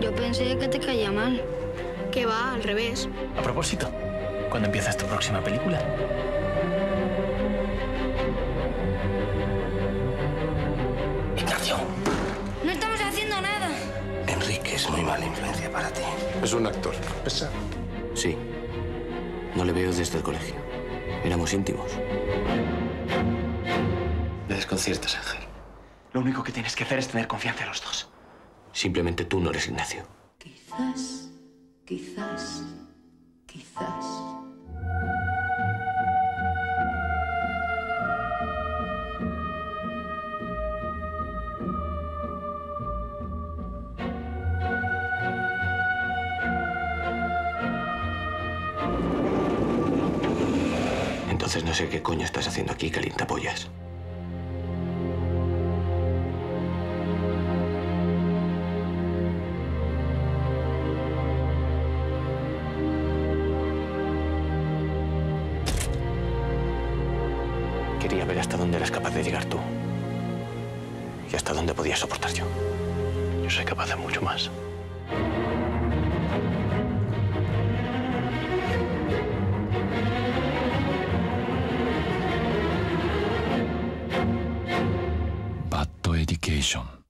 Yo pensé que te caía mal. Que va, al revés. A propósito, ¿cuándo empiezas tu próxima película? Ignacio. No estamos haciendo nada. Enrique es muy mala influencia para ti. Es un actor. ¿Pesa? Sí. No le veo desde el colegio. Éramos íntimos. Me desconciertas, Ángel. Lo único que tienes que hacer es tener confianza en los dos. Simplemente tú no eres Ignacio. Quizás, quizás, quizás. Entonces no sé qué coño estás haciendo aquí, calientapollas. Quería ver hasta dónde eras capaz de llegar tú. Y hasta dónde podía soportar yo. Yo soy capaz de mucho más. ディケーション。